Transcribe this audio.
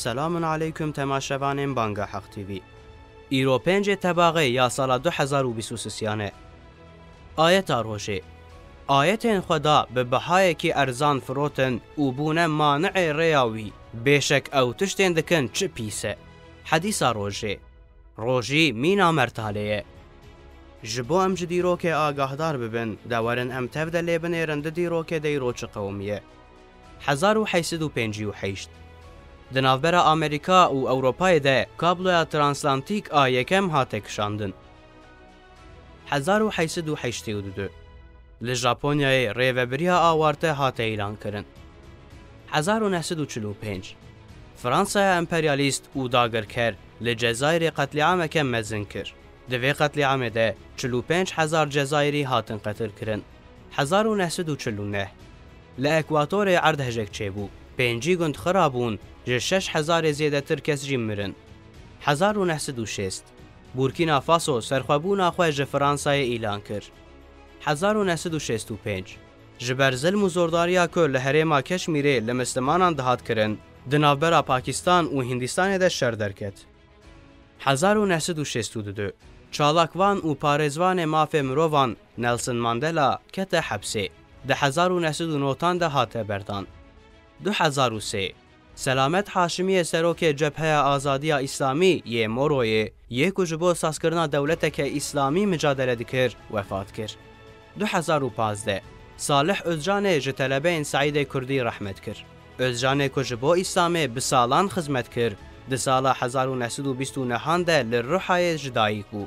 سلام علیکم تماشاوانین بانگا حق تیوی ایرو پنج تباغه یا سال 2023 آیت آروشه آیت خدا به بهای کی ارزان فروتن و بونه مانع ریاوی. بشک او تشتین دکن چه پیسه. حدیث آروشه روژی مینا مرتاله جبو ام جدی رو که آگاهدار ببن دورن ام تفدل بنیرند دی رو که دی رو چه قومیه. 1858 دناوبەرە آمریکا و ئەوروپایدای کابلۆە ترانسلانتیک آیکم ها تکشاندن. 1992 لە ژاپۆنیای ڕێڤەبریا ئاوارتە هاتە کرن. 1945 فرانسای هزار و داگرکەر لە جەزایری قەتلیعامەکە مەزن کرد عام ده 45هزار جزایری هاتن قتل کرن. قەترکردن 1940 لە ئەکواتۆری جک چێبوو پێنجی گوند خراپبوون ژە 6 هزارێ زیێدەتر کەسجی مرن 1960 بورکینا فاسۆ سەرخوابوو ناخوای ژە فەرانسایە ئیلان کرد 1965 ji berzilm û zordariya ku li herêma keşmîrê li mislimanan dihat kirin, di navbera Pakistan û Hindistanê de şer derket. 1962 Çalak Van û parêzvanê mafê mirovan Nelson Mandela kete hepsê. Di 1990 de hate berdan. 2003 سلامت حاشمی سروک جبهه آزادی اسلامی یه مروی یه کجبو ساسکرنا دولت که اسلامی مجادله دکر وفات کرد. 2015 صالح اوزجان این سعید کردی رحمت کرد. اوزجان کجبو اسلامی بسالان خدمت کرد. ده سال 1929 ده لروحای جدایی کو.